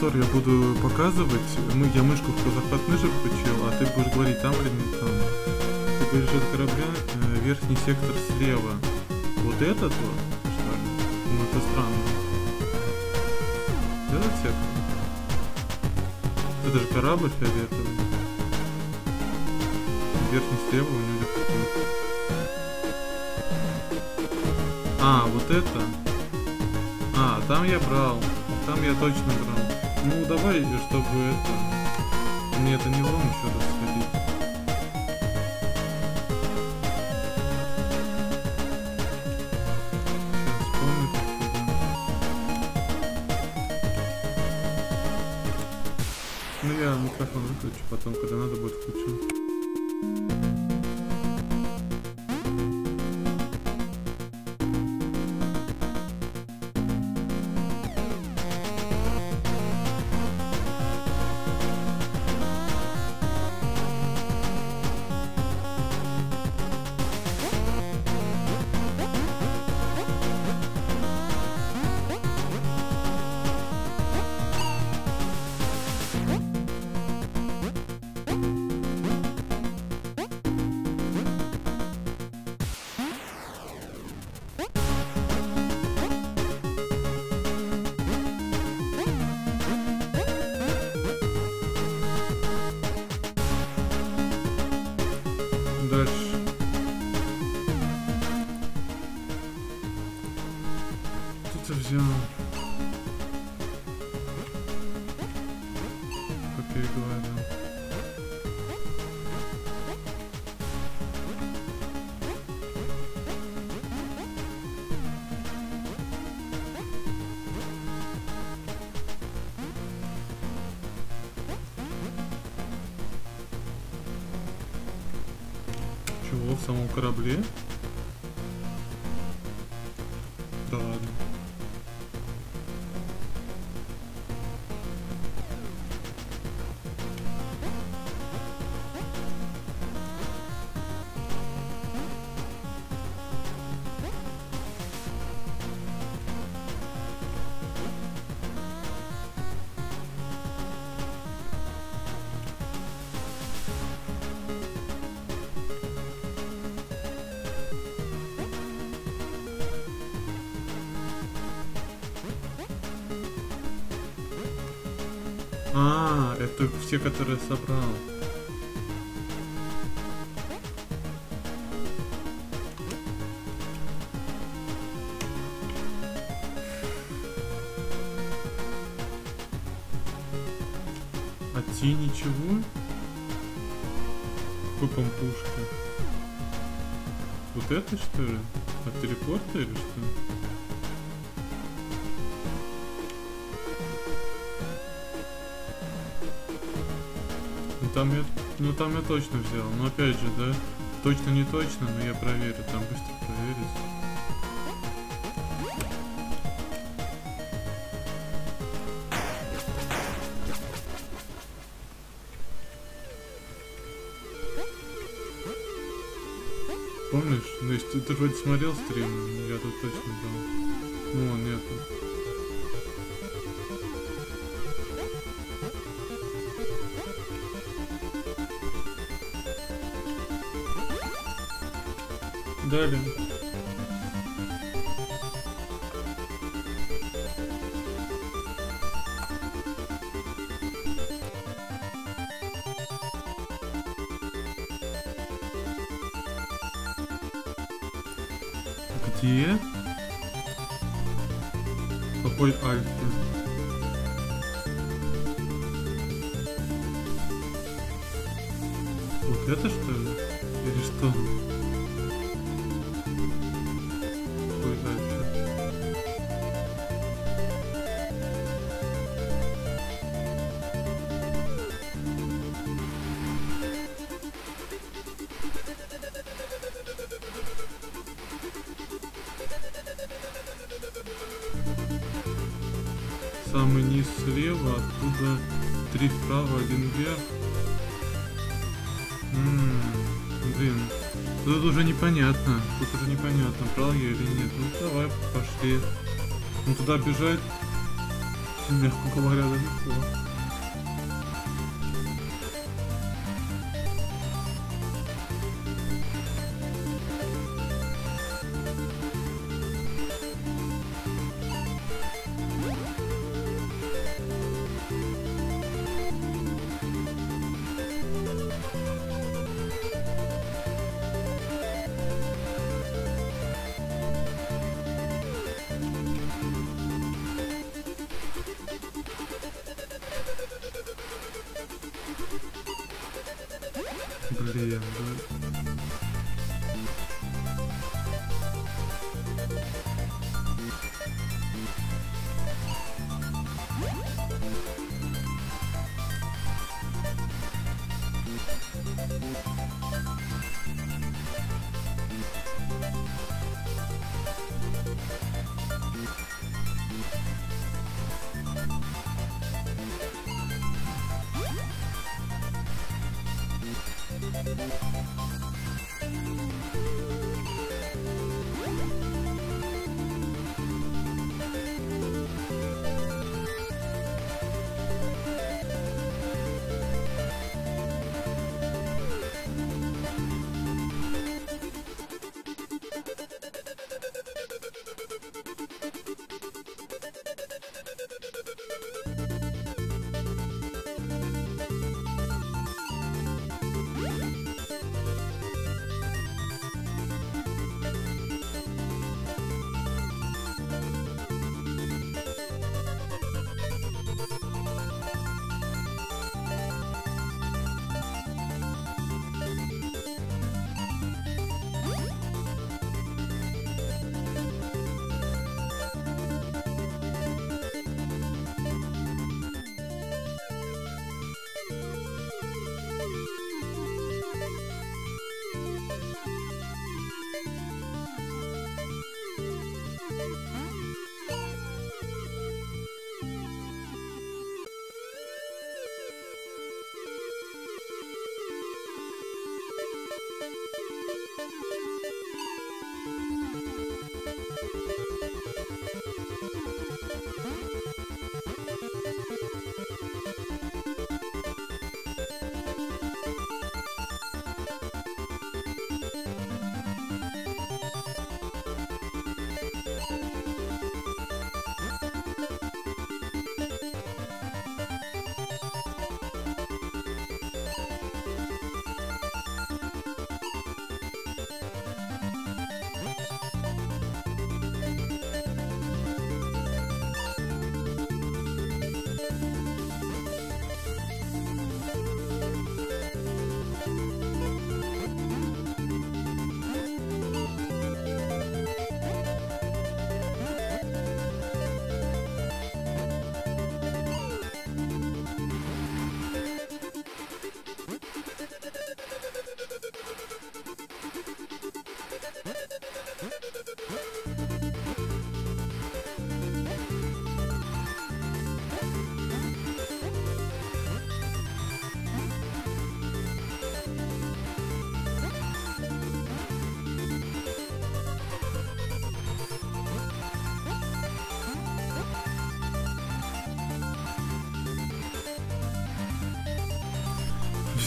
Давай, Тор, я буду показывать. Мы, я мышку в захват мыши включил, а ты будешь говорить там или не там. Ты говоришь от корабля э, верхний сектор слева. Вот этот вот, что ли? Ну это странно. Этот сектор? Это же корабль фиолетовый. Верхний слева у него. А, вот это. А, там я брал. Там я точно брал. Ну, давай, чтобы это... Мне это не лом еще корабле? Все, которые собрал. А те ничего? Какой помпушка? Вот это что ли? От телепорта или что? Там я точно взял. Но опять же, да, точно не точно, но я проверю. Там быстро проверить. Помнишь? Ну, если ты, ты вроде смотрел стрим, я тут точно брал. Ну, он нету. Далее. Где? Какой альфа? Самый низ слева, оттуда три вправо, один вверх. М, блин, тут уже непонятно. Тут уже непонятно, брал я или нет. Ну давай, пошли. Ну туда бежать. мягко говоря, далеко. Блин,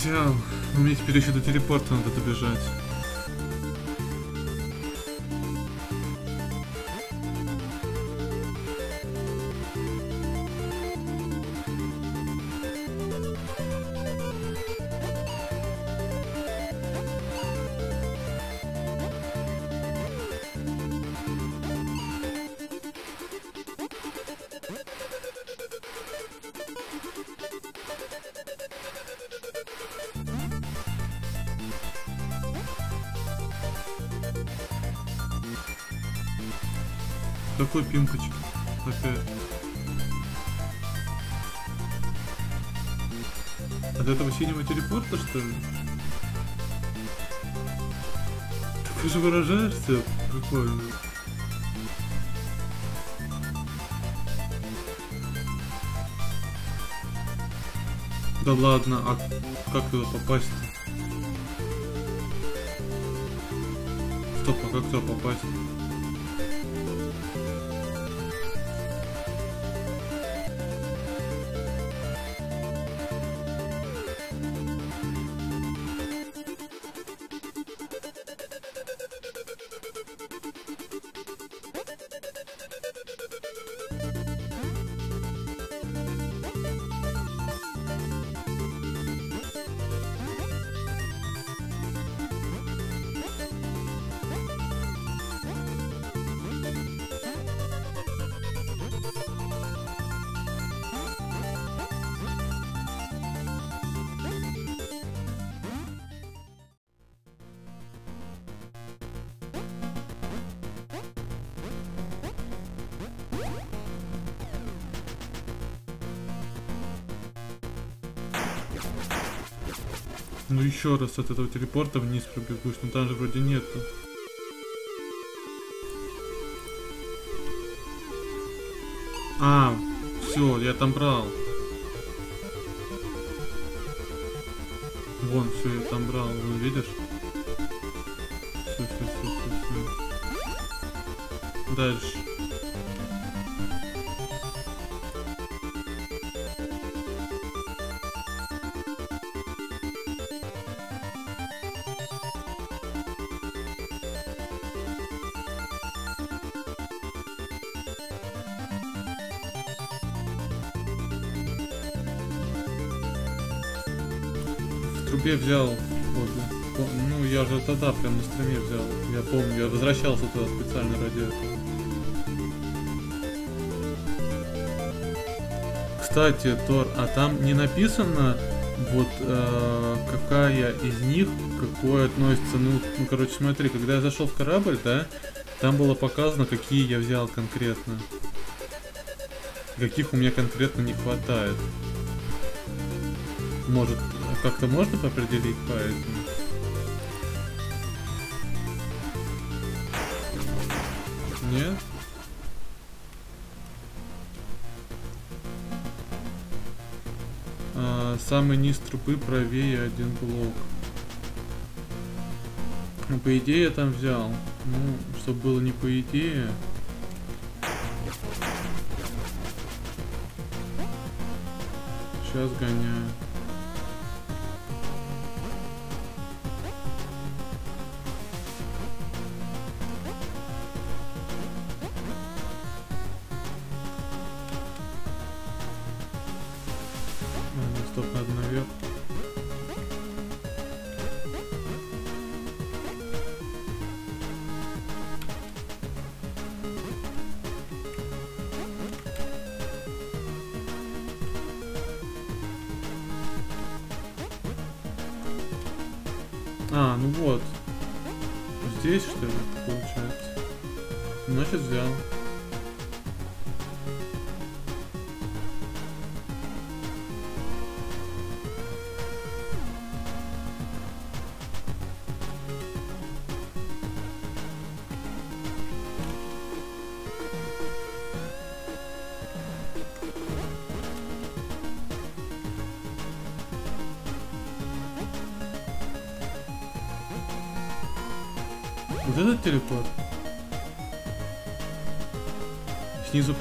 Взял. Но мне теперь еще до телепорта надо добежать. Какой пимпочки? Опять. От этого синего телепорта, что ли? Ты же выражаешься прикольно. Да ладно, а как туда попасть? -то? Стоп, а как туда попасть? Ну еще раз от этого телепорта вниз пробегусь, но там же вроде нету. А, все, я там брал. Вон, все, я там брал, вон, видишь? Все, все, все, все, все. Дальше. В трубе взял. Пом- Ну, я же тогда прям на стриме взял. Я помню, я возвращался туда специально ради этого. Кстати, Тор, а там не написано, вот э, какая из них к какой относится. Ну, ну, короче, смотри, когда я зашел в корабль, да, там было показано, какие я взял конкретно. Каких у меня конкретно не хватает. Может, как-то можно определить по этому? Нет? А, самый низ трубы правее один блок. Ну, по идее я там взял. Ну, чтобы было не по идее. Сейчас гоняю.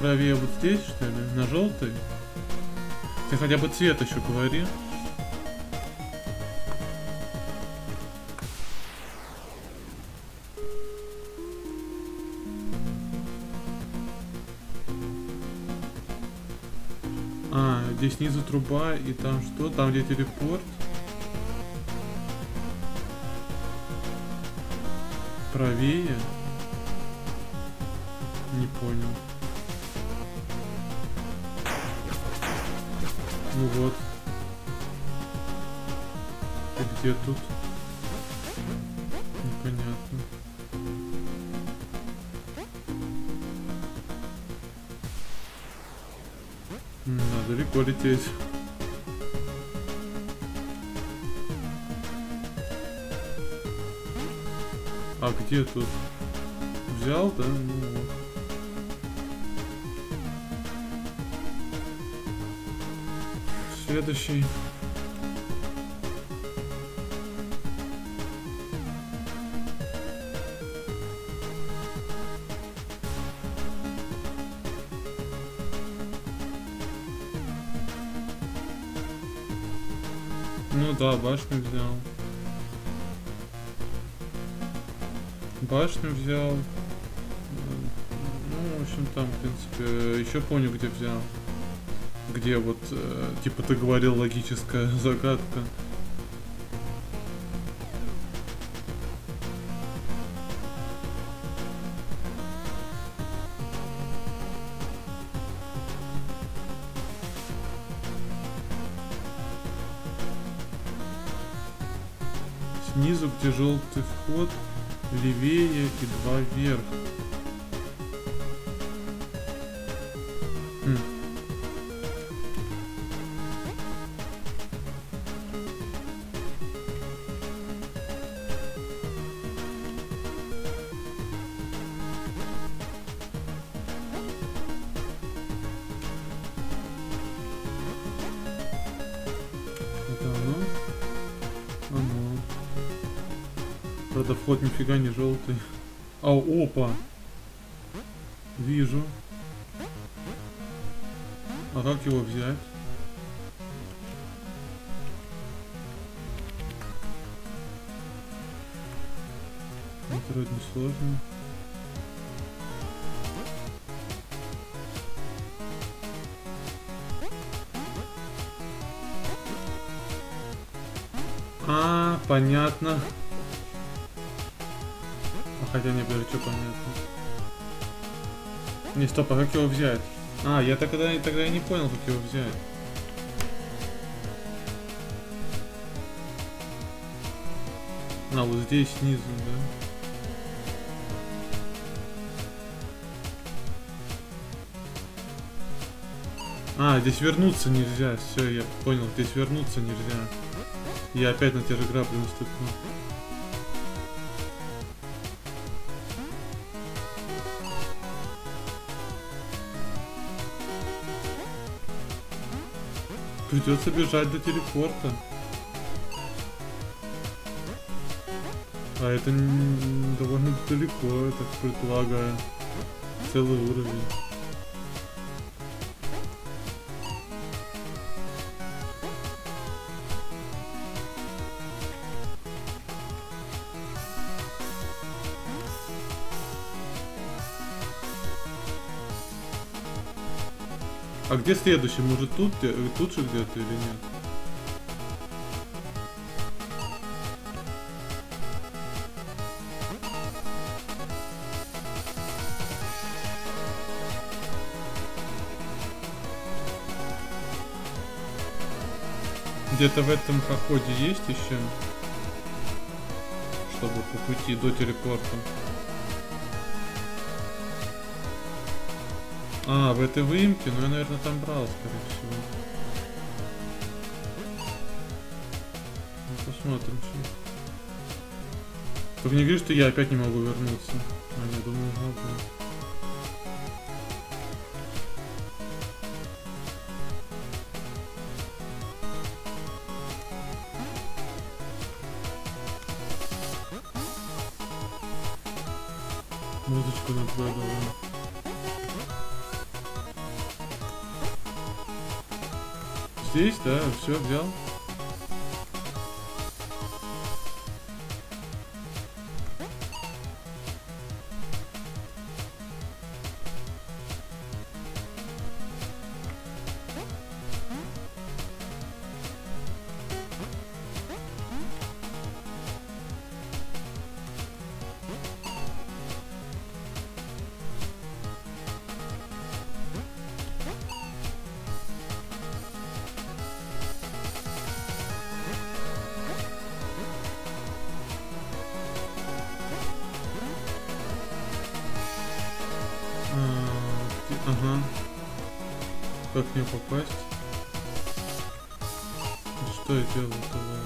Правее вот здесь, что ли? На желтый? Ты хотя бы цвет еще говори. А, здесь снизу труба, и там что? Там где телепорт? Правее? Не понял. Ну вот. И где тут? Непонятно. Надо далеко лететь. А где тут? Взял, да? Ну вот. Следующий. Ну да, башню взял. Башню взял. Ну, в общем, там, в принципе, еще помню, где взял. Где вот, э, типа ты говорил, логическая загадка. Снизу, где желтый вход, левее и два вверх. Понятно. А хотя не, подожди, что понятно. Не, стоп, а как его взять? А, я тогда, тогда я не понял, как его взять. А, вот здесь снизу, да? А, здесь вернуться нельзя. Все, я понял, здесь вернуться нельзя. Я опять на те же грабли наступил. Придется бежать до телепорта. А это довольно далеко, я так предполагаю. Целый уровень. Где следующий? Может тут, тут же где-то или нет? Где-то в этом проходе есть еще? Чтобы по пути до телепорта. А, в этой выемке? Ну, я, наверное, там брал, скорее всего. Ну, посмотрим сейчас. Только не говори, что я опять не могу вернуться. А, я думаю, могу. Все взял. Как мне попасть? Что я делаю тогда?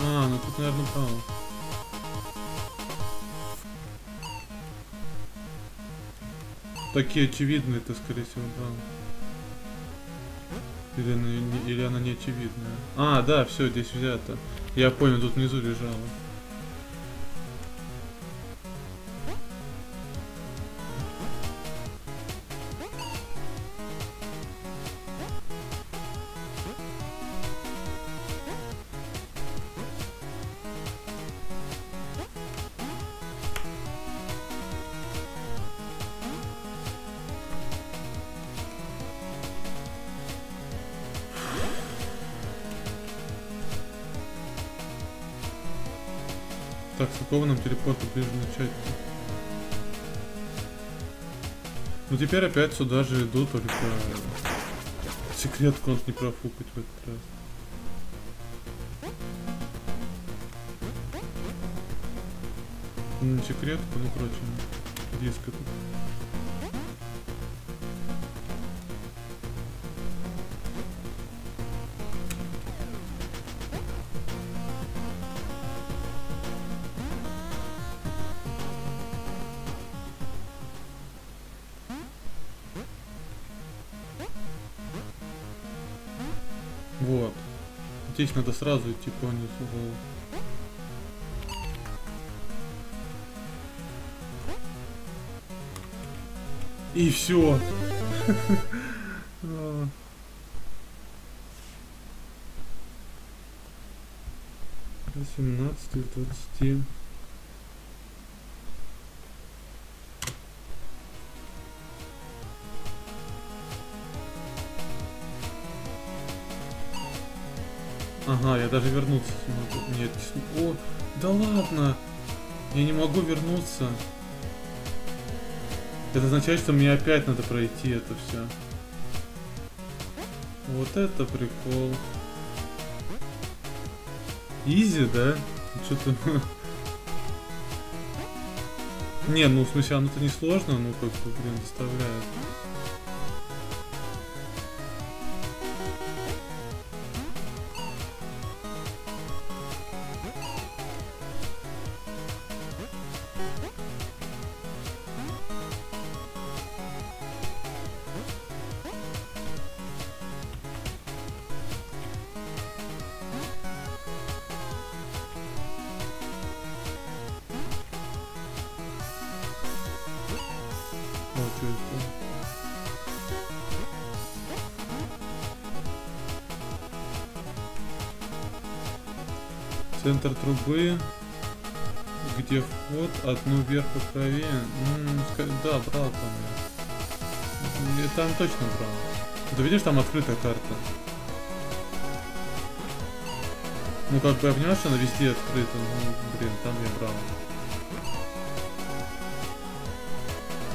А, ну тут, наверное, пал. Такие очевидные, это скорее всего, да. Или или она не очевидная? А, да, все, здесь взято. Я понял, тут внизу лежало. Телепорта ближе начать? Ну теперь опять сюда же иду, только секретку он не профукать в этот раз. Ну, секретку, ну короче, диск этот. Здесь надо сразу идти по низу. И все. 18 20 я даже вернуться смогу. Нет, о, да ладно. Я не могу вернуться. Это означает, что мне опять надо пройти это все. Вот это прикол. Изи, да? Что-то... Не, ну в смысле, оно-то не сложно, но как бы, блин, доставляет. Центр трубы. Где вход? Одну вверх по правее. Да, брал там я. Там точно брал. Ты видишь, там открытая карта. Ну, как бы я понимаю, что она везде открыта. Ну, блин, там я брал.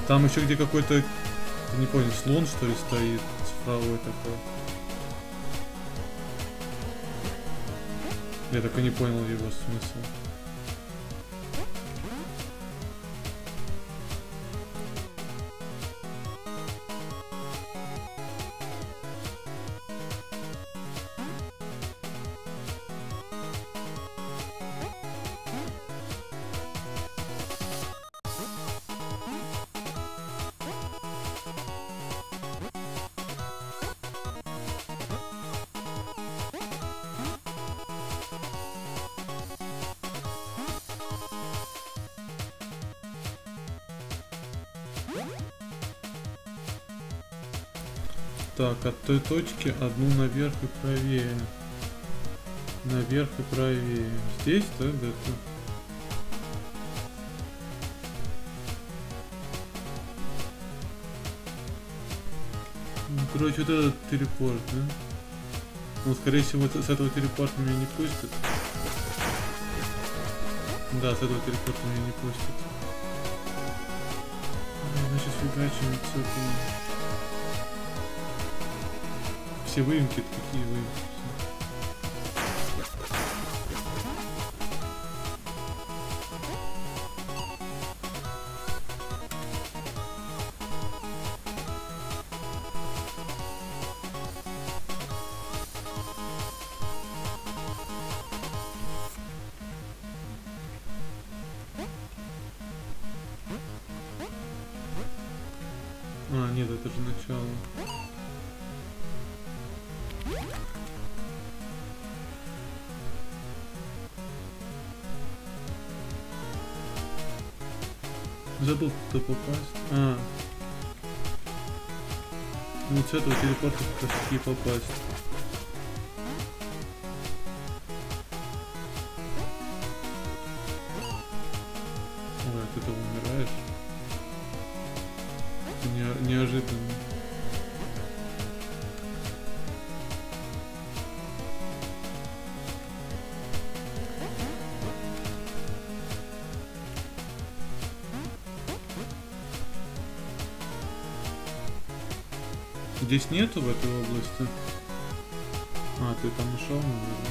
Там еще где какой-то, не понял, слон что ли стоит, цифровой такой. Я так и не понял его смысл. Так, от той точки одну наверх и правее. Наверх и правее. Здесь, да, где-то? Ну, короче, вот этот телепорт, да? Ну, скорее всего, с этого телепорта меня не пустят. Да, с этого телепорта меня не пустят. Значит, фигачим этого все выемки такие выемки. Телепорта как нету в этой области? А, ты там ушел, наверное.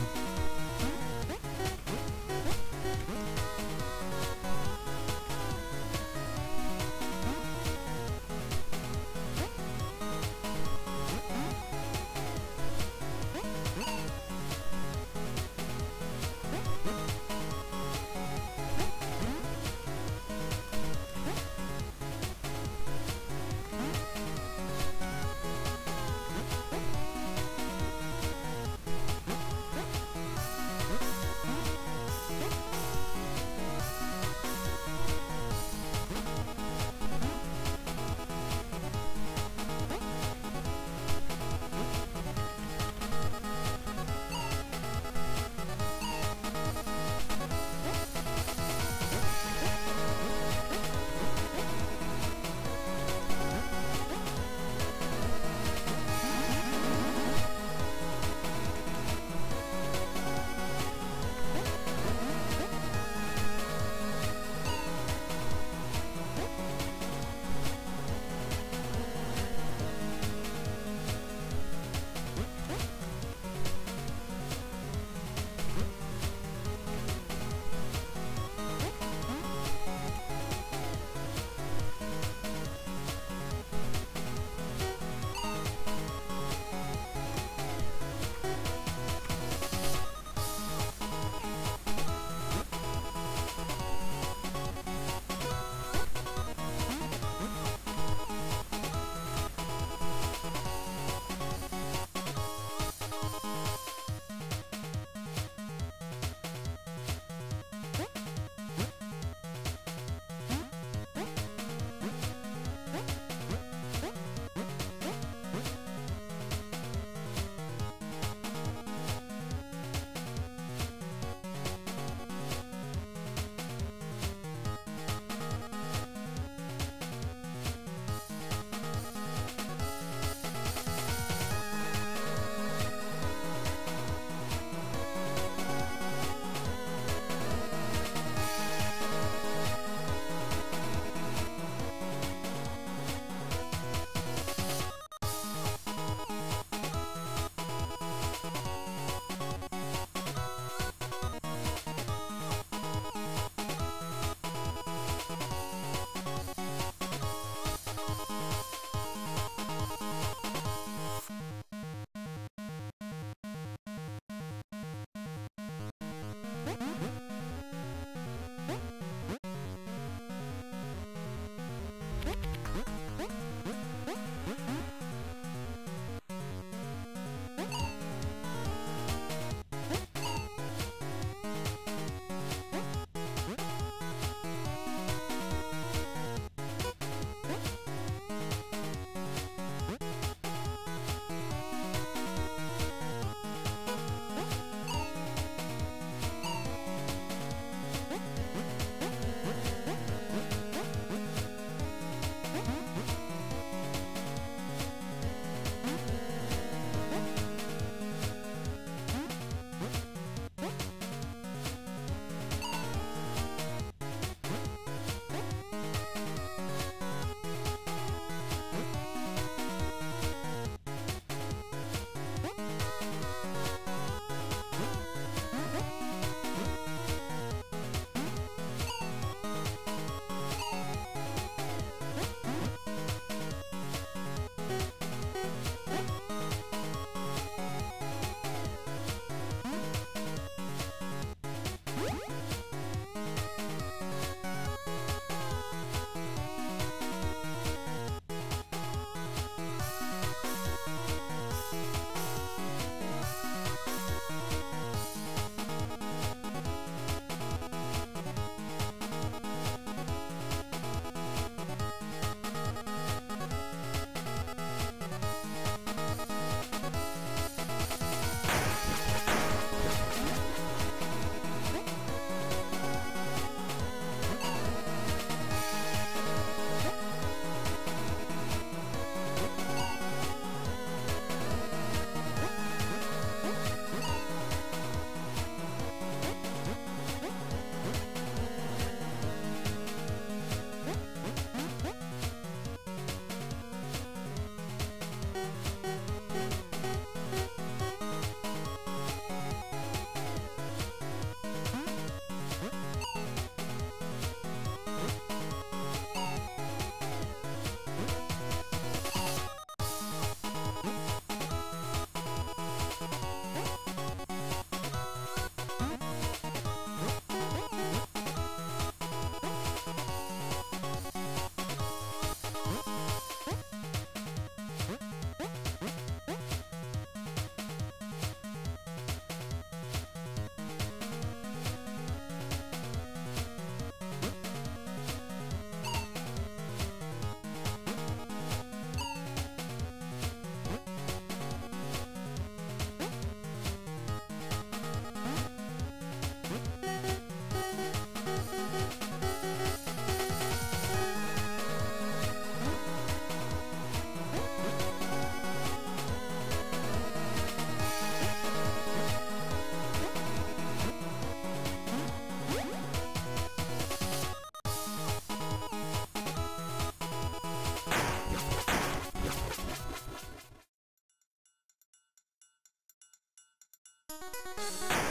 you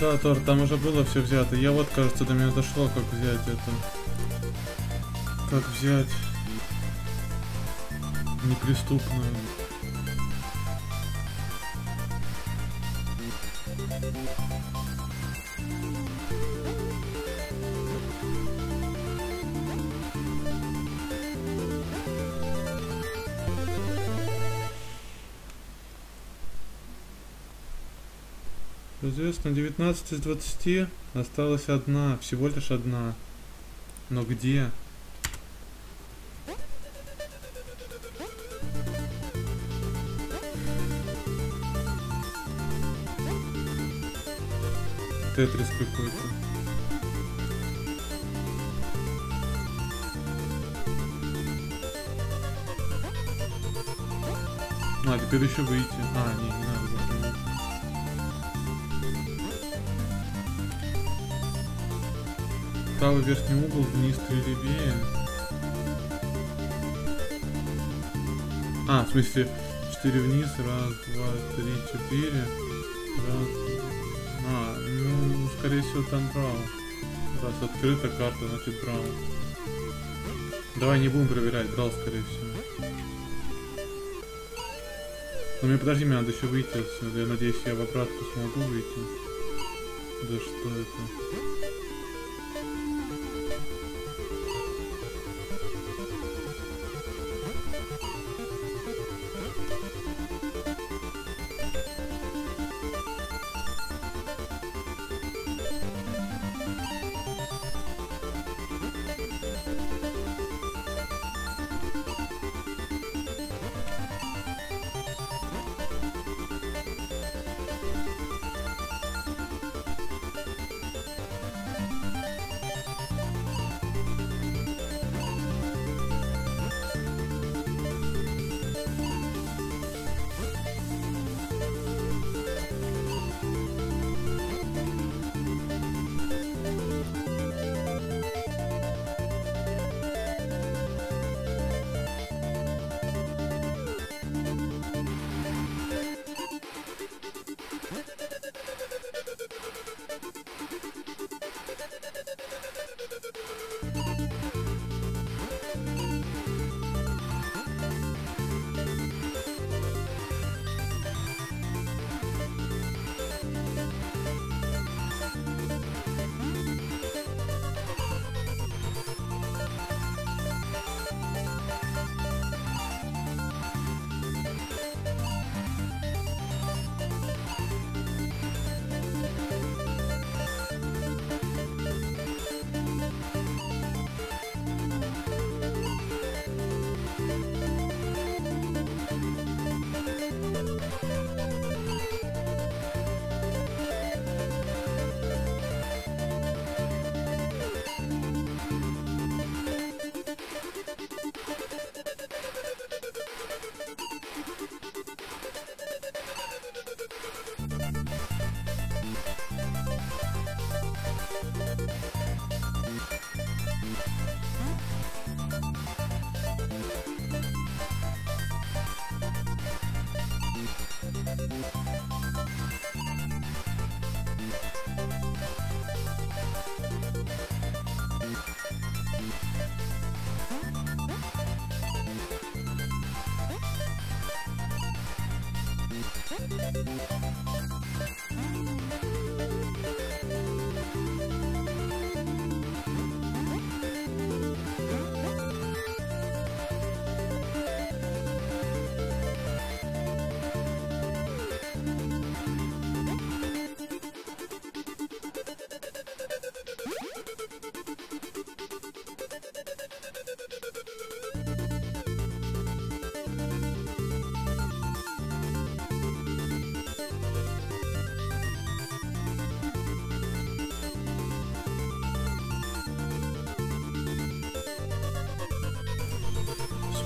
Да, Тор, там уже было все взято. Я вот, кажется, до меня дошло, как взять это. Как взять неприступную. Известно, 19 из 20 осталась одна, всего лишь одна. Но где? Тетрис какой-то. А, теперь еще выйти. А, не, не надо. Правый верхний угол, вниз три левее. А, в смысле, 4 вниз, раз, два, три, четыре. Раз, а, ну, скорее всего, там браво. Раз открыта карта, значит браво. Давай не будем проверять, брал, скорее всего. Но мне подожди, мне надо еще выйти отсюда. Я надеюсь, я в обратку смогу выйти. Да что это?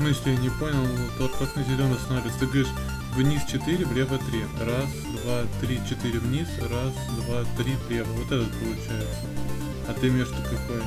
Смысле, не понял, тот как на зеленый останавливается. Ты говоришь, вниз 4, влево 3. Раз, два, три, четыре вниз, раз, два, три, влево. Вот этот получается. А ты между какой?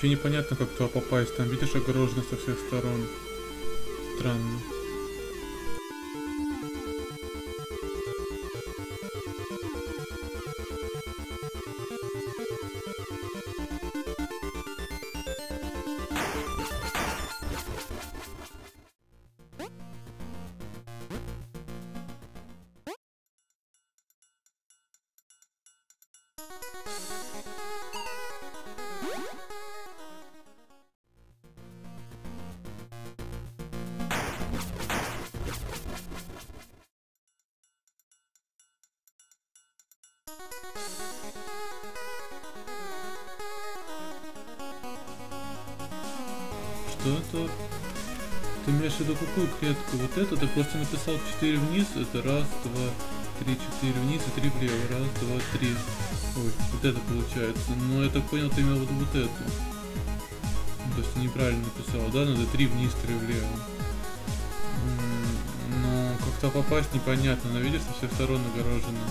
Вообще непонятно, как туда попасть. Там, видишь, огорожено со всех сторон. Странно. Тут? Ты имеешь в виду какую клетку? Вот эту? Ты просто написал 4 вниз, это раз, два, три, четыре вниз и три влево. Раз, два, три. Ой, вот это получается. Но я так понял, ты имел в виду вот эту. Ну, то есть ты неправильно написал, да? Надо три вниз, три влево. Ну, как-то попасть непонятно, но видишь, со всех сторон огорожено.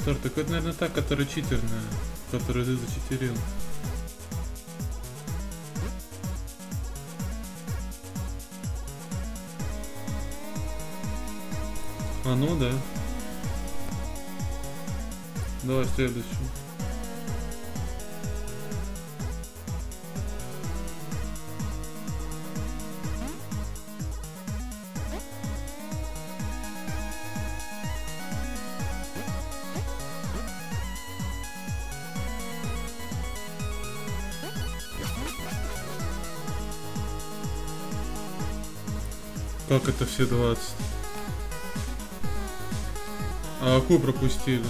Тор, так это, наверное, та, которая читерная, которую ты зачитерил. А ну да. Давай следующий. Как это все 20? А какую пропустили?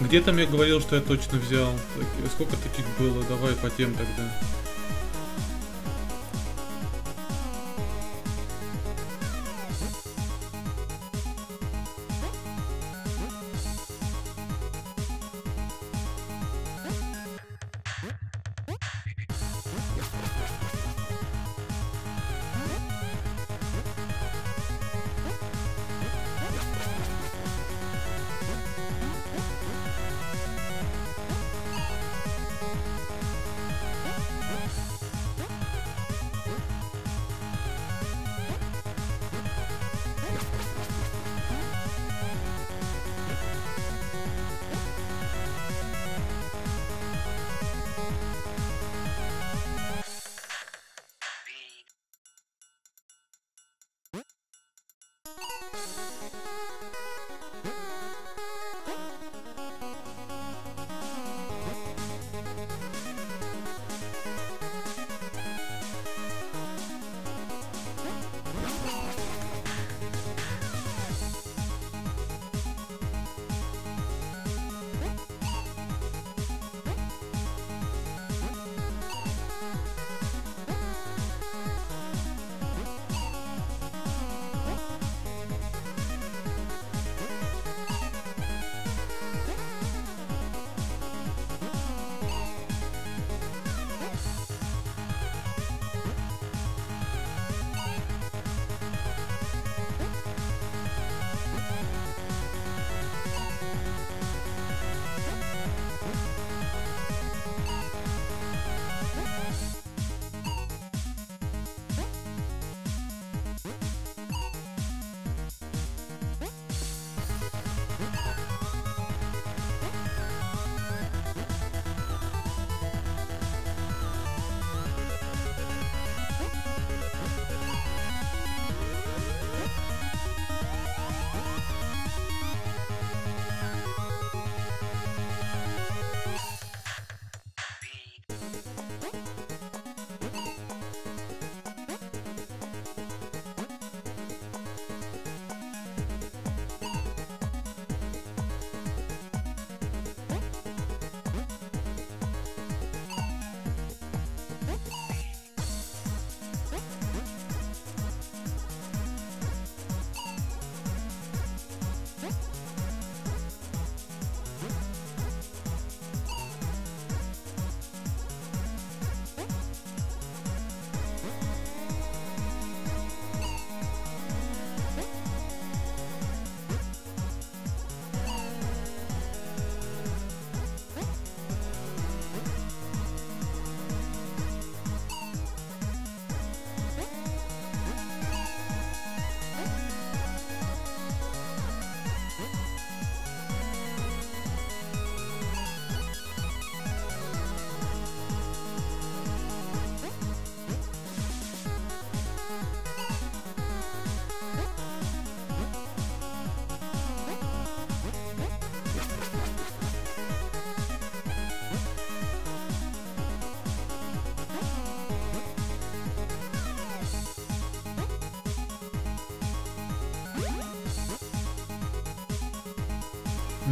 Где там я говорил, что я точно взял? Сколько таких было? Давай по тем тогда.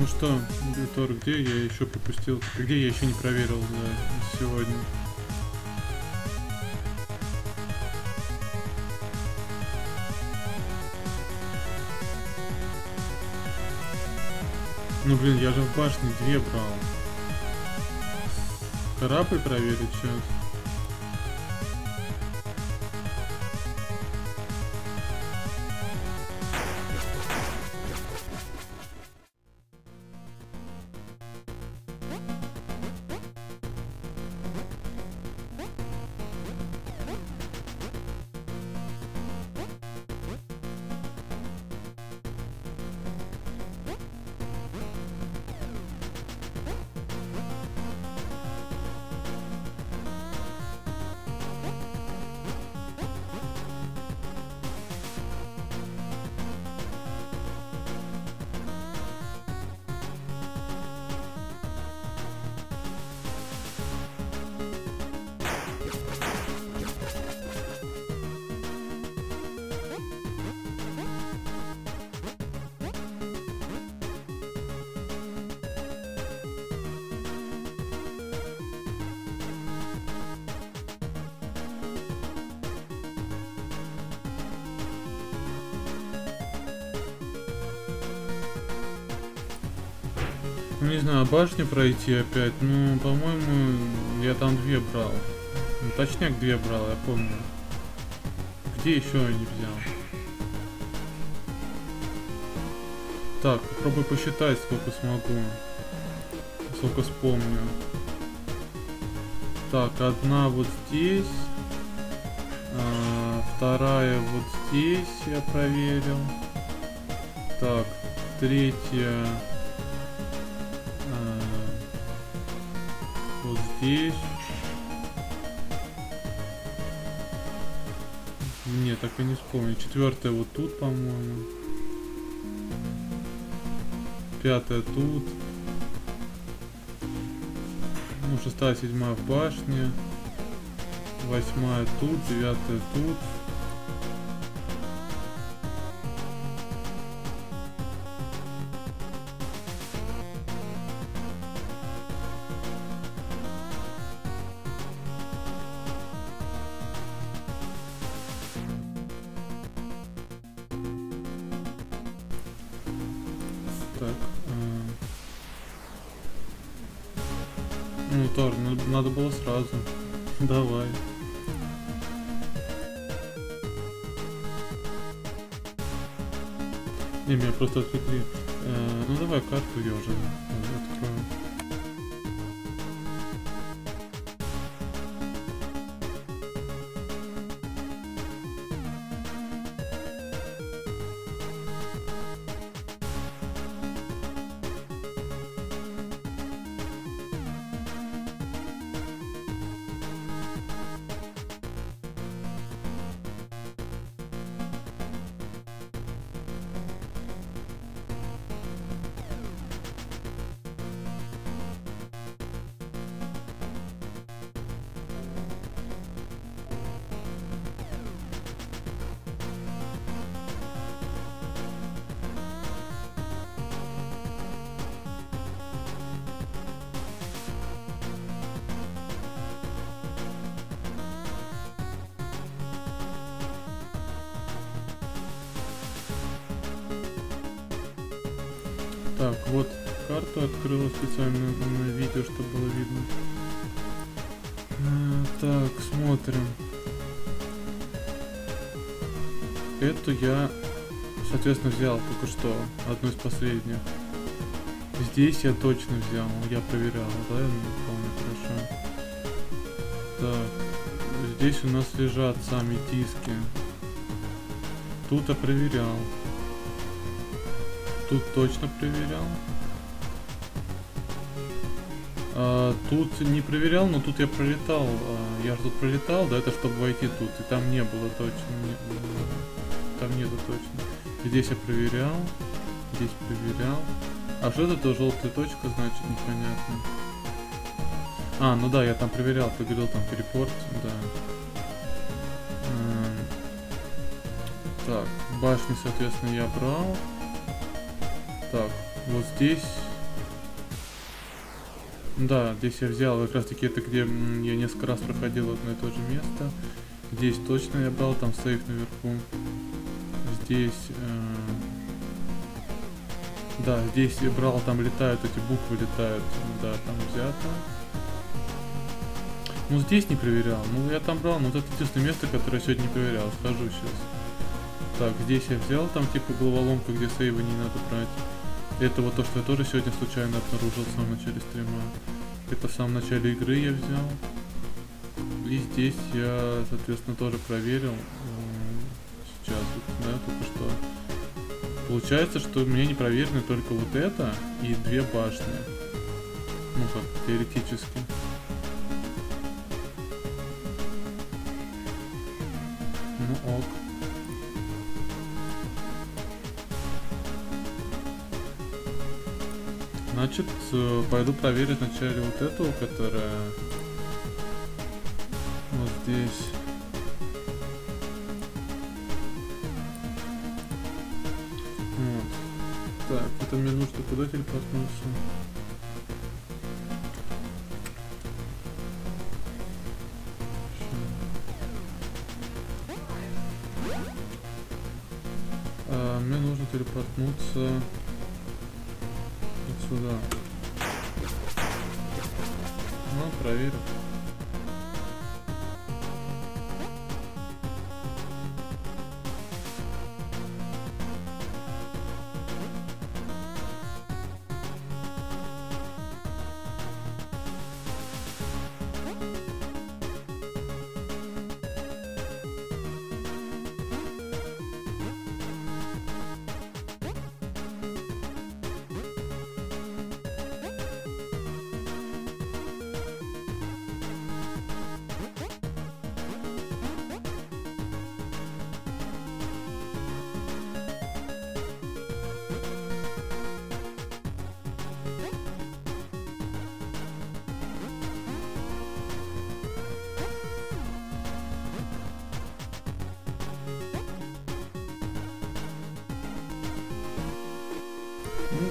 Ну что, Тор, где я еще пропустил? Где я еще не проверил за сегодня? Ну блин, я же в башне две брал. Корабль проверить сейчас. Башню пройти опять. Ну, по-моему, я там две брал. Ну, точняк две брал, я помню. Где еще я не взял? Так, попробуй посчитать, сколько смогу. Сколько вспомню. Так, одна вот здесь. А, вторая вот здесь я проверил. Так, третья... здесь. Не, так и не вспомню. Четвертая вот тут, по-моему. Пятая тут. Ну, шестая, седьмая в башне. Восьмая тут, девятая тут. Соответственно, взял только что, одну из последних. Здесь я точно взял, я проверял, да, я не помню хорошо. Так, здесь у нас лежат сами диски. Тут я проверял. Тут точно проверял. А, тут не проверял, но тут я пролетал. А, я же тут пролетал, да, это чтобы войти тут. И там не было точно. не- там нету точно. Здесь я проверял. Здесь проверял. А что это желтая точка значит, непонятно. А, ну да, я там проверял, ты говорил там перепорт, да. М, Так, башни, соответственно, я брал. Так, вот здесь Да, здесь я взял как раз таки это, где я несколько раз проходил одно и то же место. Здесь точно я брал, там сейф наверху. Здесь... Да, здесь я брал, там летают, эти буквы летают. Да, там взято. Ну, здесь не проверял. Ну, я там брал, но вот это единственное место, которое я сегодня не проверял. Схожу сейчас. Так, здесь я взял, там типа головоломка, где сейвы не надо брать. Это вот то, что я тоже сегодня случайно обнаружил в самом начале стрима. Это в самом начале игры я взял. И здесь я, соответственно, тоже проверил. Сейчас вот знаю только что. Получается, что у меня не проверены только вот это и две башни. Ну как, теоретически. Ну ок. Значит, э, пойду проверить вначале вот эту, которая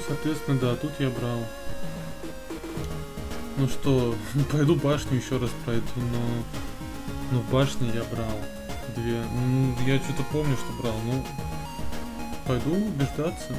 соответственно, да, тут я брал. Ну что, пойду башню еще раз пройду, но... В башне я брал две. Ну, я что-то помню, что брал, ну... Пойду убеждаться.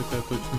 Это точно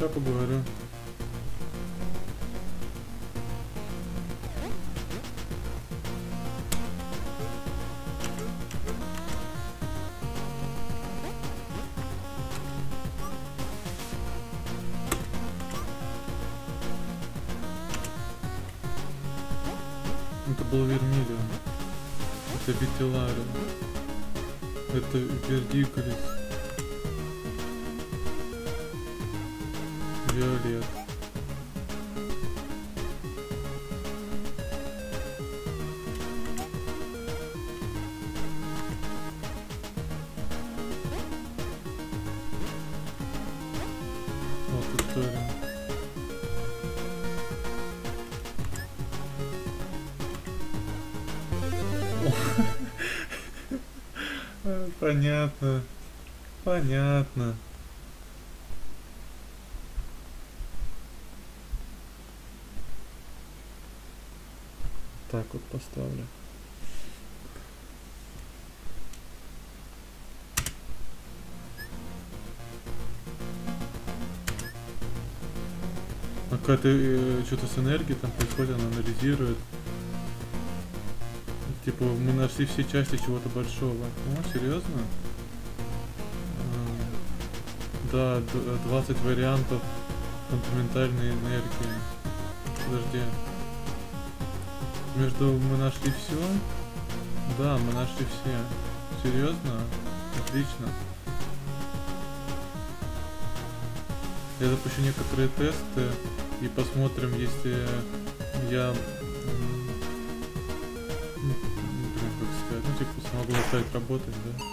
Сейчас поговорю. Понятно. Понятно. Так вот поставлю. А какая-то э, что-то с энергией там происходит, она анализирует. Типа мы нашли все части чего-то большого. О, серьезно? А, Да, д- 20 вариантов фундаментальной энергии. Подожди. Между мы нашли все? Да, мы нашли все. Серьезно? Отлично. Я запущу некоторые тесты и посмотрим, если я заставить работать, да.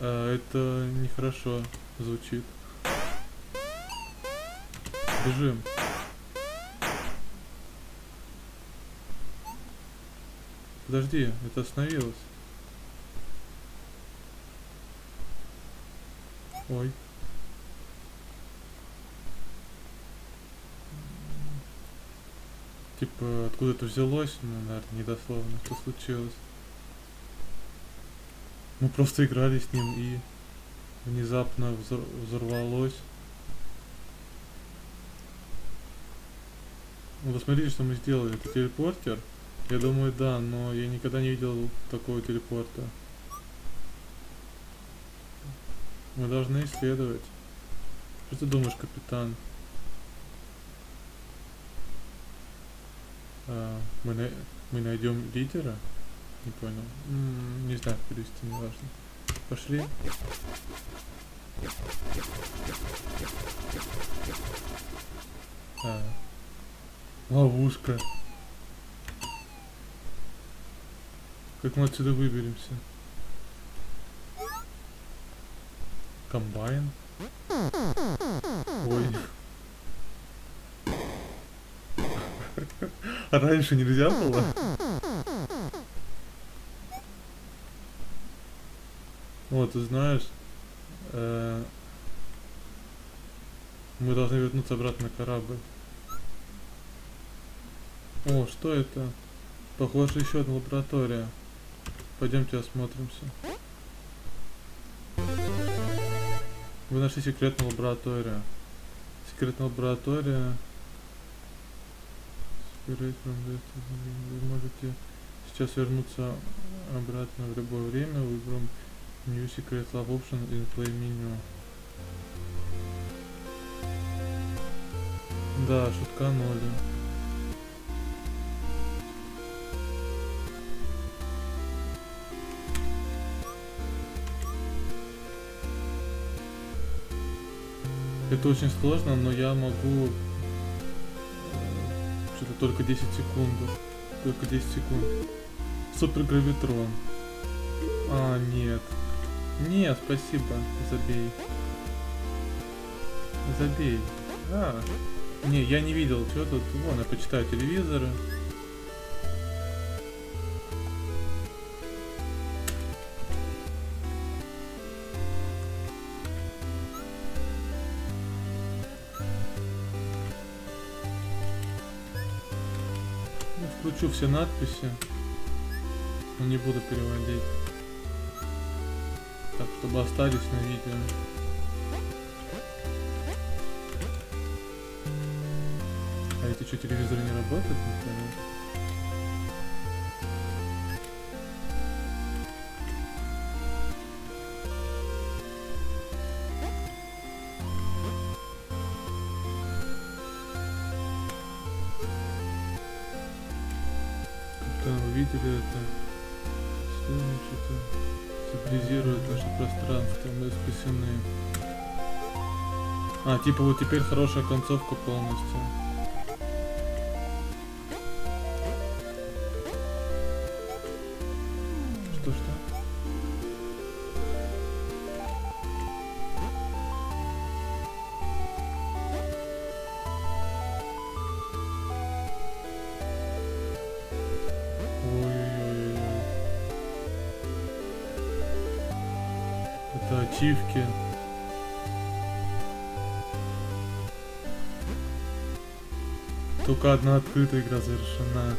А, это нехорошо звучит. Бежим. Подожди, это остановилось. Ой. Типа, откуда это взялось, ну, наверное, недословно, что случилось. Мы просто играли с ним и внезапно взор- взорвалось. Ну, посмотрите, что мы сделали. Это телепортер. Я думаю, да, но я никогда не видел такого телепорта. Мы должны исследовать. Что ты думаешь, капитан? А, мы, на- мы найдем лидера? Не понял. М, не знаю, перевести, не важно. Пошли. А, ловушка. Как мы отсюда выберемся? Комбайн? Ой. А раньше нельзя было? Ты знаешь, э, мы должны вернуться обратно на корабль. О, что это? Похоже, еще одна лаборатория. Пойдемте осмотримся. Вы нашли секретную лабораторию. Секретная лаборатория. Вы можете сейчас вернуться обратно в любое время. Выберем New Secret Lab Option in Play Menu. Да, шутканули. Это очень сложно, но я могу э, что-то только 10 секунд. Только 10 секунд. Супергравитрон. А, нет. Нет, спасибо. Забей. Забей. А. Не, я не видел, что тут. Вон, я почитаю телевизоры. Ну, Включу все надписи. Но не буду переводить чтобы остались на видео. А эти что, телевизоры не работают? Типа вот теперь хорошая концовка полностью. Открытая игра завершена.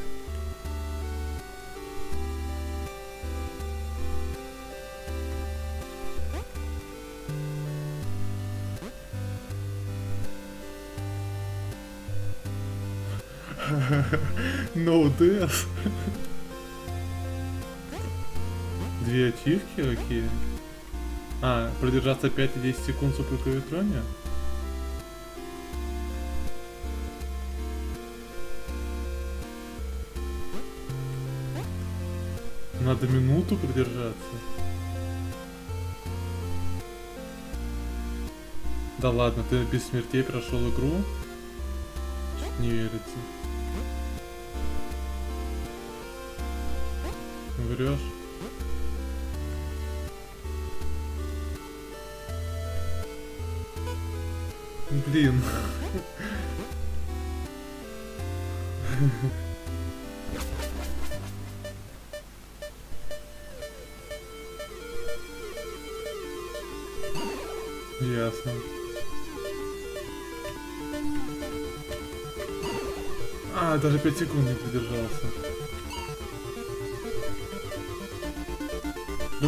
No death. Две ачивки, окей. А, продержаться 5 и 10 секунд супер клавитроне? Надо минуту продержаться. Да ладно, ты без смертей прошел игру? Чё-то не верится.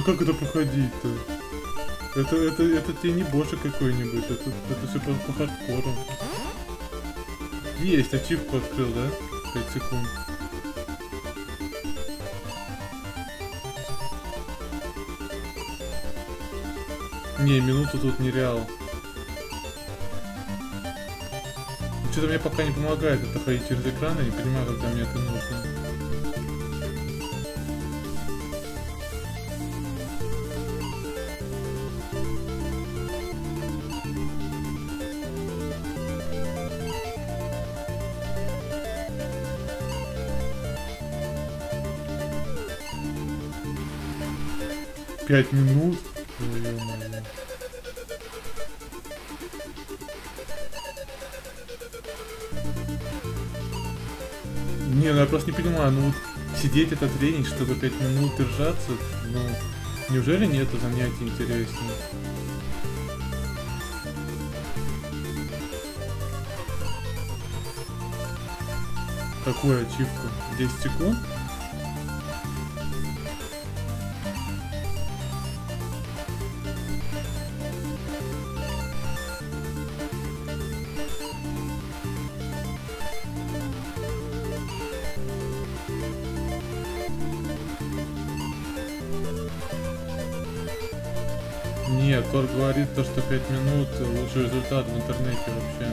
Как это проходить-то? Это, это, это тебе не боши какой-нибудь, это, это все по, по хардкору. Есть, ачивку открыл, да? 5 секунд. Не, минуту тут нереал. Что-то мне пока не помогает это ходить через экран, я не понимаю, когда мне это нужно. Пять минут? Ой, ё-моё. Не, ну я просто не понимаю, ну вот сидеть это тренинг, чтобы 5 минут держаться, ну, неужели нету занятий интереснее? Какую ачивку? 10 секунд? Говорит то, что 5 минут лучший результат в интернете вообще.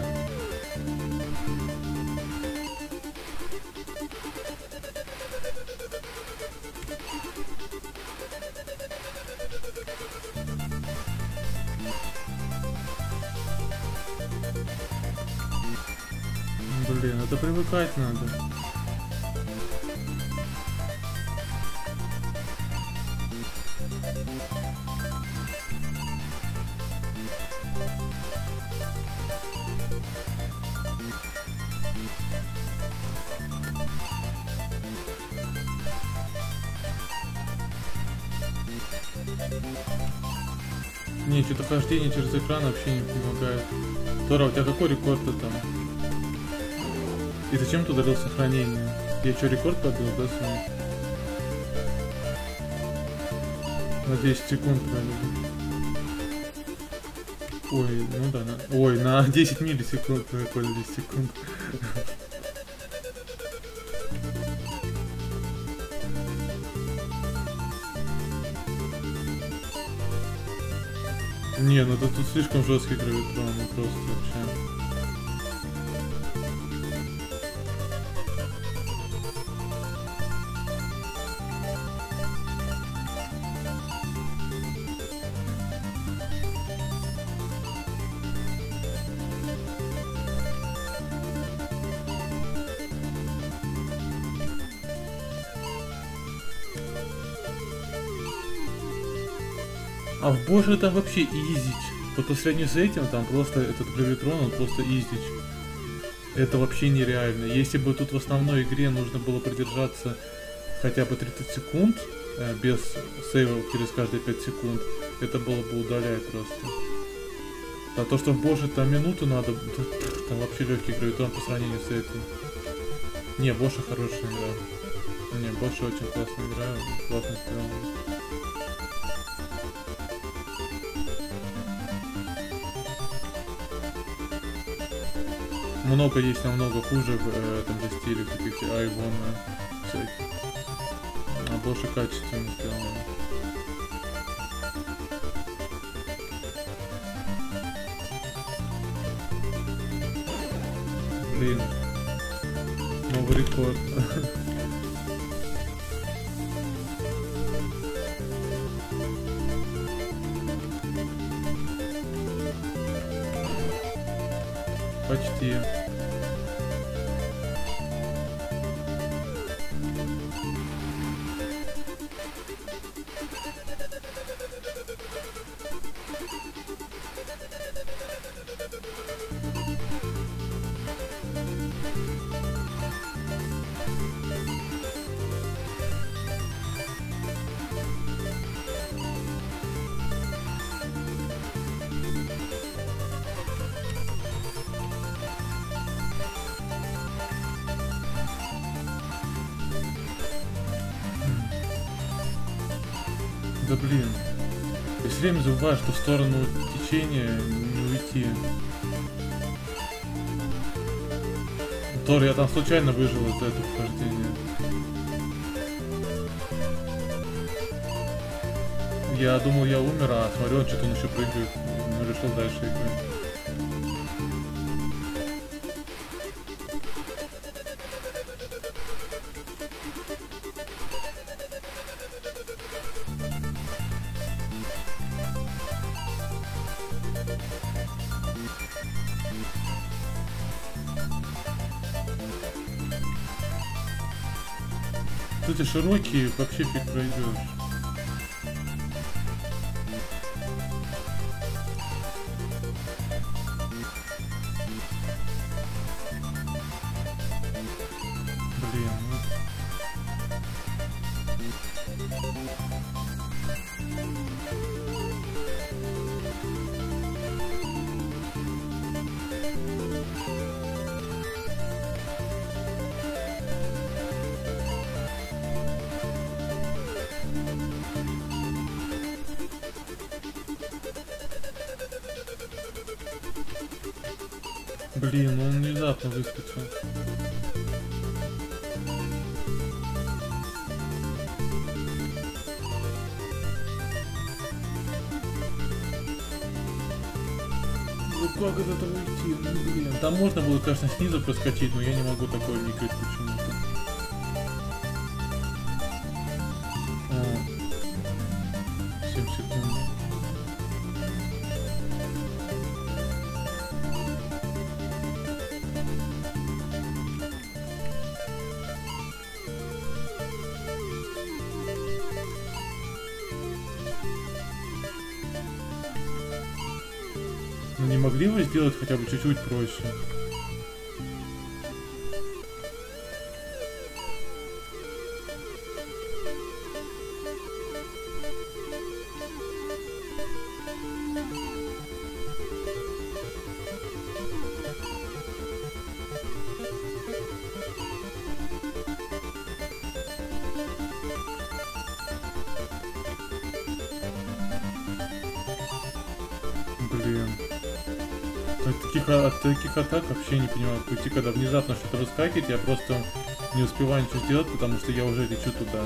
Блин, это привыкать надо. Не, что-то хождение через экран вообще не помогает. Тора, у тебя какой рекорд-то там? И зачем ты удалил сохранение? Я что, рекорд побил, да, свой? На 10 секунд правильно. Ой, ну да, на... Ой, на 10 миллисекунд, какой на 10 секунд. Ну тут слишком жесткий гравитрон, просто вообще. Боже там вообще. Вот по сравнению с этим, там просто этот гравитрон, он просто изич. Это вообще нереально. Если бы тут в основной игре нужно было продержаться хотя бы 30 секунд, э, без сейвов через каждые 5 секунд, это было бы удалять просто. А то, что в Боше там минуту надо, там вообще легкий гравитрон по сравнению с этим. Не, Боша хорошая игра. Не, Боша очень классная игра, классно сделана. Много есть намного хуже в э, этом же стиле, как эти айвоны всякие. А больше качественно сделано. Блин. Новый рекорд. Да блин. Все время забываю, что в сторону течения не уйти. Тор, я там случайно выжил из этого вхождения. Я думал, я умер, а смотрю, он что-то он еще прыгает. Ну, решил дальше играть. Широкие вообще фиг пройдешь. Снизу проскочить, но я не могу такое никать почему-то. Ну не могли вы сделать хотя бы чуть-чуть проще? Таких атак вообще не понимаю, пути, когда внезапно что-то выскакивает, я просто не успеваю ничего сделать, потому что я уже лечу туда.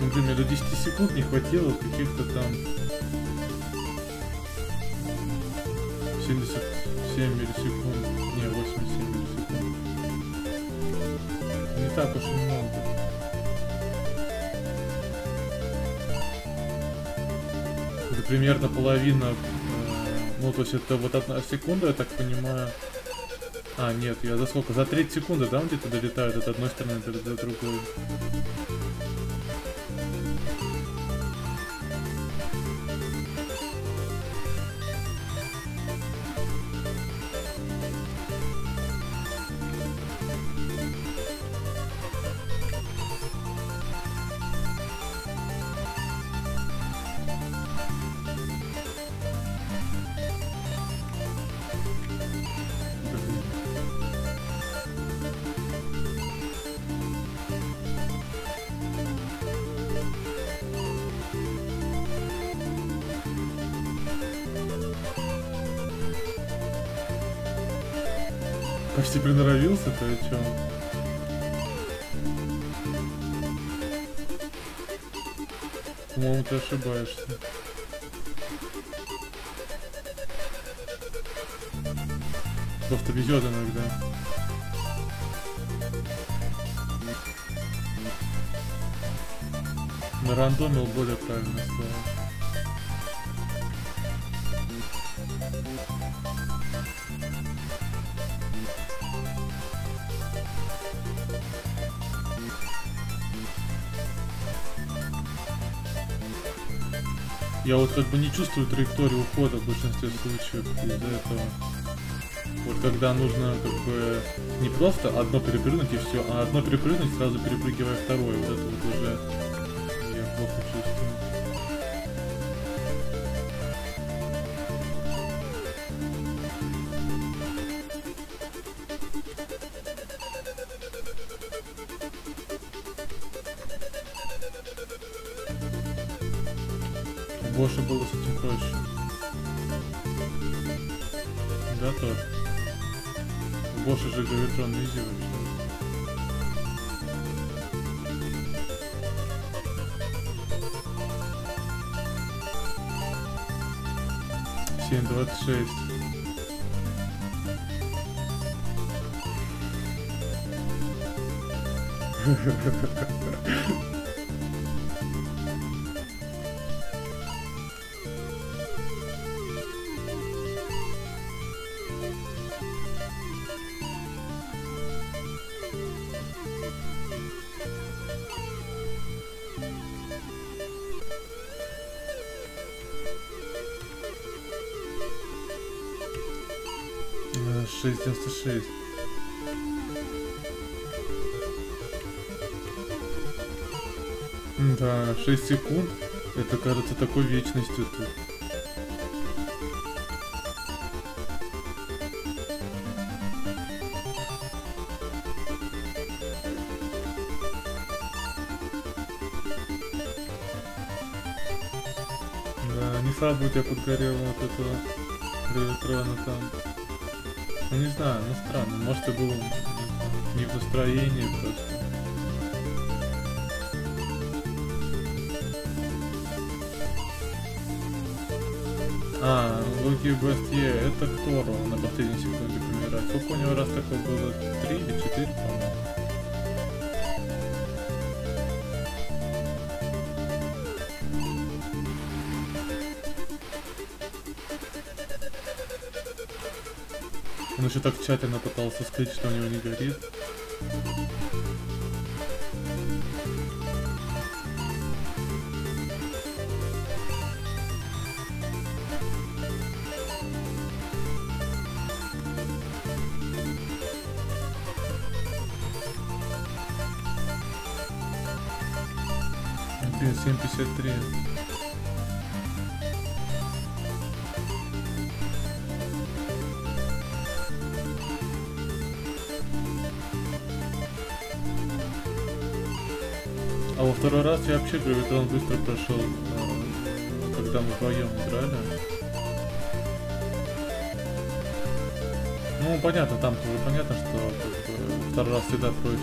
блин, мне до 10 секунд не хватило каких-то там 77 миллисекунд. Не, 87 миллисекунд. Не так уж и много. Примерно половина, э, ну то есть это вот одна секунда, я так понимаю. А, нет, я за сколько? За треть секунды, да, где-то долетает от одной стороны до, до другой. Нарандомил более правильное слово. Я вот как бы не чувствую траекторию ухода в большинстве случаев из-за этого. Вот когда нужно как бы не просто одно перепрыгнуть и все, а одно перепрыгнуть, сразу перепрыгивая второе. Вот это вот уже я плохо чувствую. 6. Да, 6 секунд. Это кажется такой вечностью тут. Да, не слабо у тебя подгорело от этого до там. Ну не знаю, ну странно. Может ты был не в настроении просто. А, Луки Бастье, это Кторо на последней секунде помирает. Сколько у него раз такое было? Три или четыре, по-моему? Еще так тщательно пытался скрыть, что у него не горит. Блин, 7.53. я вообще говорю, это он быстро прошел, а, когда мы вдвоем играли. Ну, понятно, там тоже понятно, что второй раз всегда проще,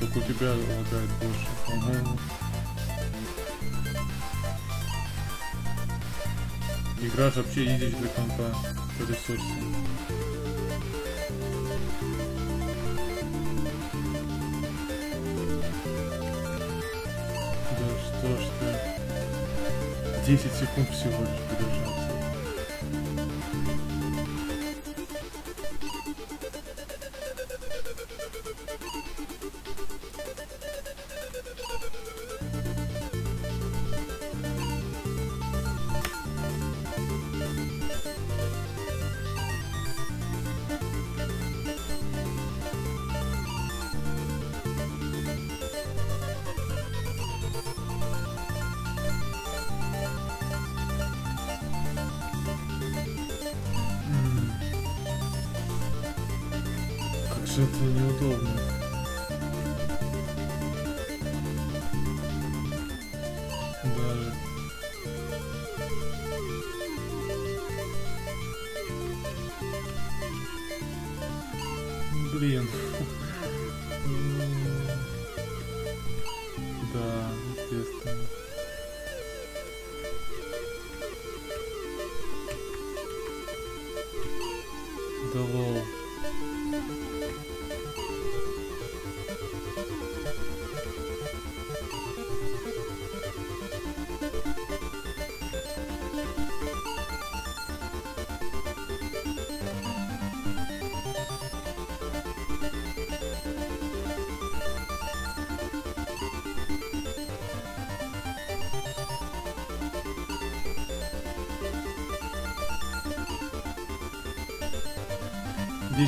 только у тебя лагает больше. Ага. Играешь вообще изи для компа по ресурсам. Да что ж ты. 10 секунд всего лишь продержаться. Как же это неудобно.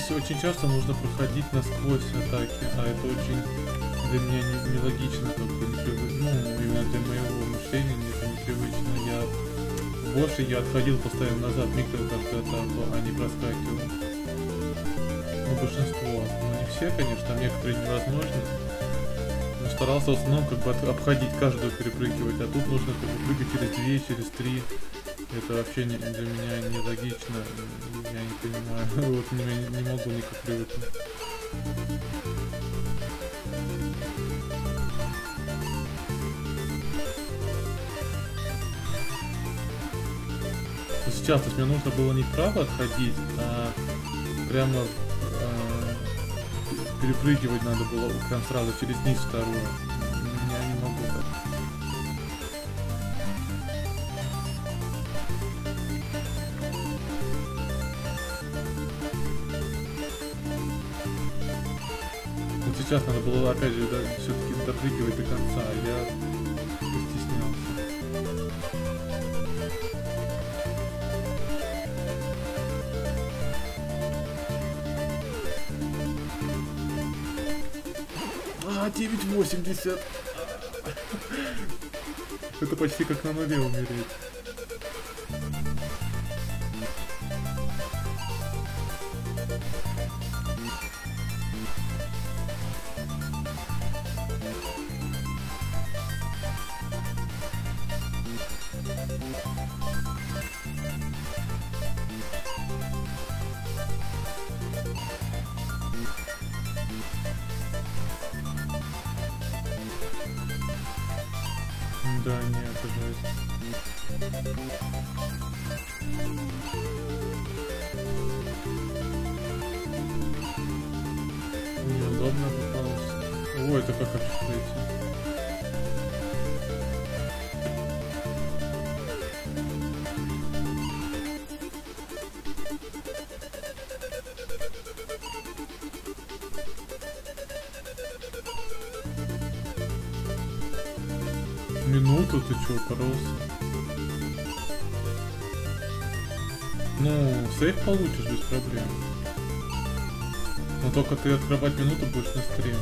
Здесь очень часто нужно проходить насквозь атаки, а это очень для меня не- нелогично, как бы непривычно. Ну, именно для моего мышления это непривычно. Я больше я отходил постоянно назад, микро каждую атаку, а не проскакивал. Ну, большинство. Ну, не все, конечно, там некоторые невозможно. Но старался в основном как бы от- обходить каждую перепрыгивать, а тут нужно как бы прыгать через две, через три. Это вообще не, для меня нелогично. Понимаю. Вот не, не могу никак привыкнуть. Сейчас, то есть мне нужно было не вправо отходить, а прямо э, перепрыгивать надо было прям сразу через низ вторую. Сейчас надо было опять же да, все-таки допрыгивать до конца, а я постеснялся. А, 9.80. Это почти как на нуле умереть. Только ты открывать минуту будешь на стрим.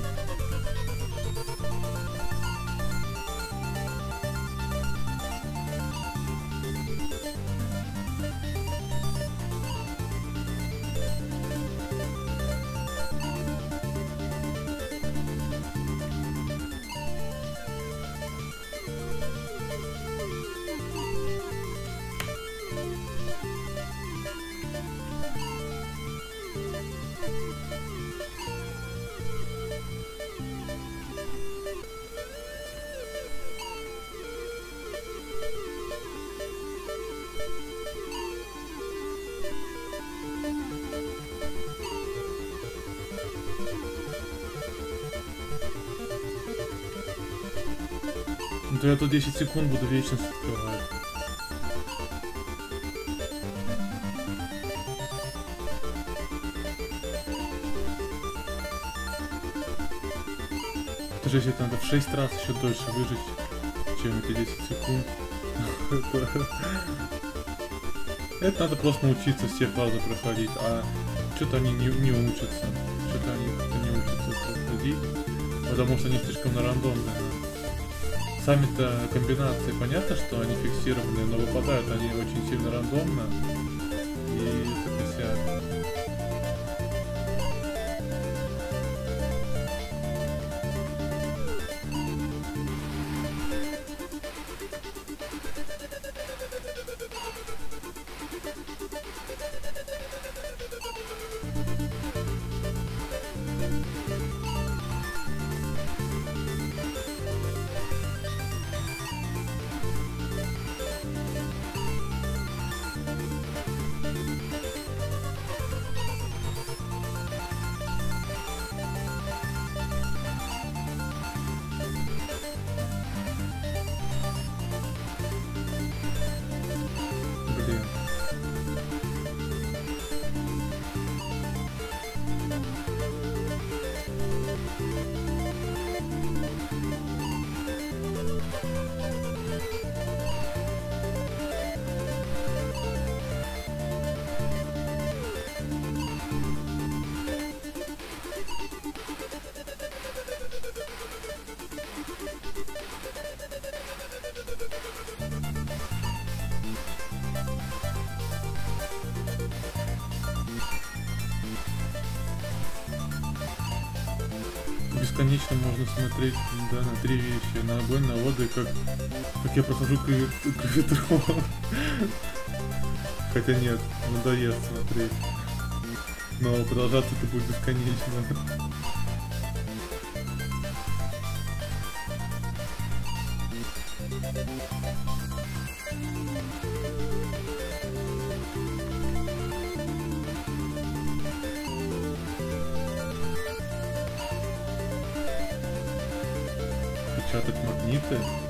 То я тут 10 секунд буду вечность открывать. Даже если надо в 6 раз еще дольше выжить, чем эти 10 секунд. Это надо просто научиться все фазы проходить, а что-то они не, не учатся. Что-то они не учатся проходить, потому что они слишком на рандомные. Сами-то комбинации понятно, что они фиксированы, но выпадают они очень сильно рандомно. Как, как я прохожу клавиатуру. Хотя нет, надоест смотреть. Но продолжаться это будет бесконечно. Печатать магниты.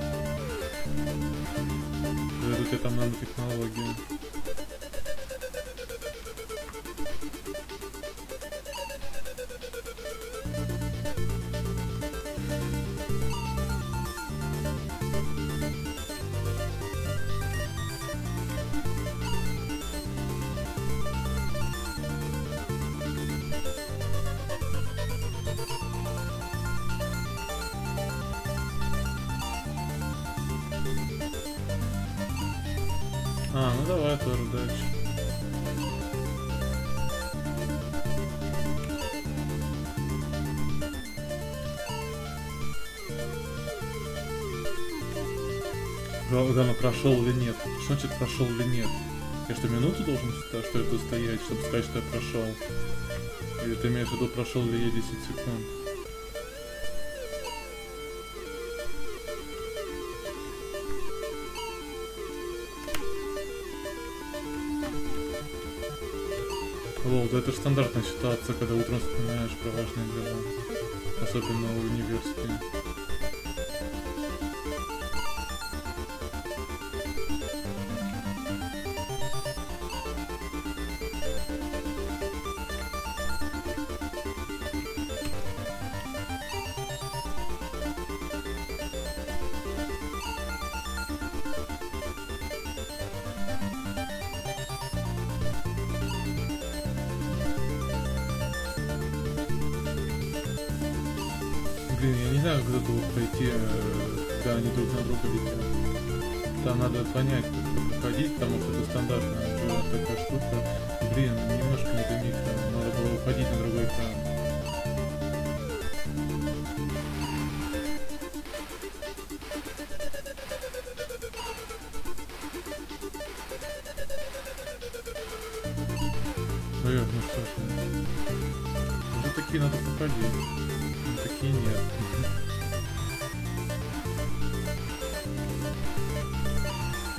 Прошел или нет. Что значит прошел или нет? Я что, минуту должен что это стоять, чтобы сказать, что я прошел? Или ты имеешь в виду, прошел ли я 10 секунд? Лол, да это же стандартная ситуация, когда утром вспоминаешь про важные дела. Особенно в Блин, я не знаю, как это было пройти, э, когда они друг на друга летят. Там надо понять, как проходить, потому что это стандартная уже такая штука. Блин, немножко не дымит, надо было уходить на другой экран. Ой, ну что ж. Уже такие надо проходить. Такие нет.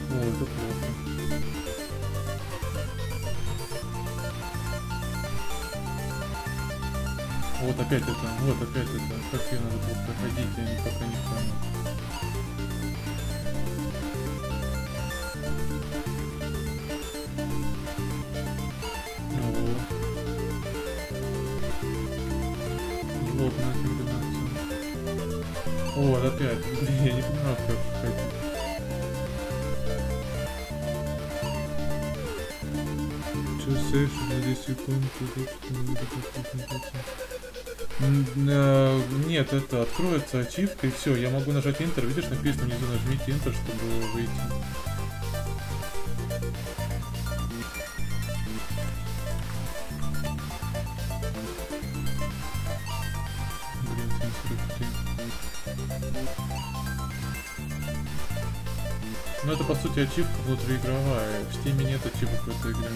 О, это плохо. Вот опять это, вот опять это. Как ее надо было проходить, я пока не понял. Часы, 60 секунд. Э, нет, это откроется ачивка и все. Я могу нажать Enter. Видишь, написано внизу нажмите Enter, чтобы выйти. Блин, 743. Ну это по сути ачивка внутриигровая. В Steam нет ачивок в этой игре.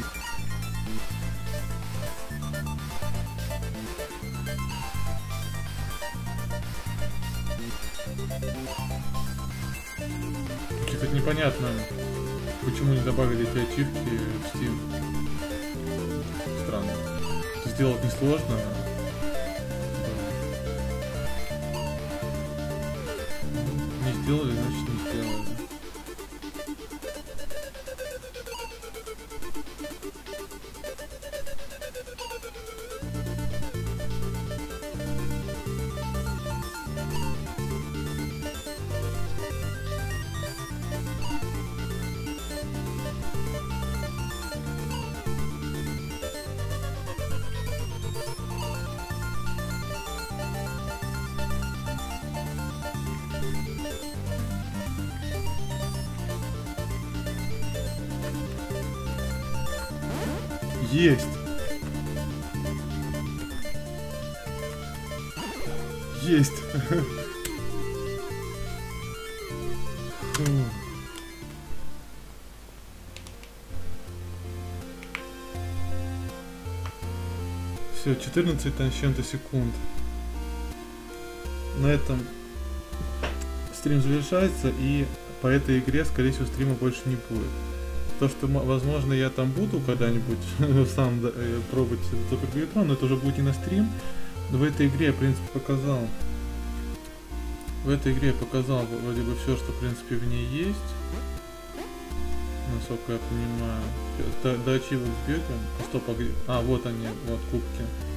Ачивки в Steam. Странно. Сделать несложно. 14 там с чем-то секунд. На этом стрим завершается, и по этой игре, скорее всего, стрима больше не будет. То, что, возможно, я там буду когда-нибудь сам э, пробовать Super Gigantron, но это уже будет не на стрим. Но в этой игре я, в принципе, показал. В этой игре я показал вроде бы все, что, в принципе, в ней есть. Насколько я понимаю. До, до ачивок сбегаем. Стоп, а, где- а, вот они, вот кубки.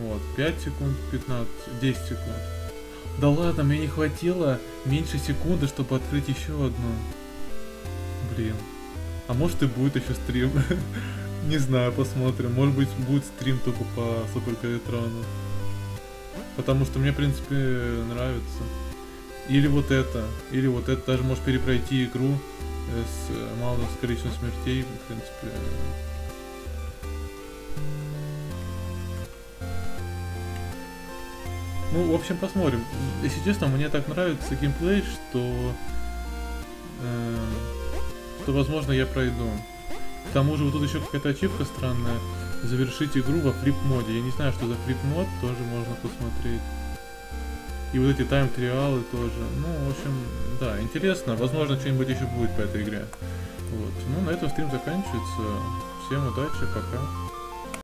Вот, 5 секунд, 15, 10 секунд. Да ладно, мне не хватило меньше секунды, чтобы открыть еще одну. Блин. А может и будет еще стрим. Не знаю, посмотрим. Может быть будет стрим только по Супер Гайтрону. Потому что мне, в принципе, нравится. Или вот это. Или вот это. Даже можешь перепройти игру э, с э, малым количеством смертей. В принципе. Ну, в общем, посмотрим. Если честно, мне так нравится геймплей, что... э, что, возможно, я пройду. К тому же, вот тут еще какая-то ачивка странная. Завершить игру во фрип-моде. Я не знаю, что за фрип-мод, тоже можно посмотреть. И вот эти тайм-триалы тоже. Ну, в общем, да, интересно. Возможно, что-нибудь еще будет по этой игре. Вот. Ну, на этом стрим заканчивается. Всем удачи, пока.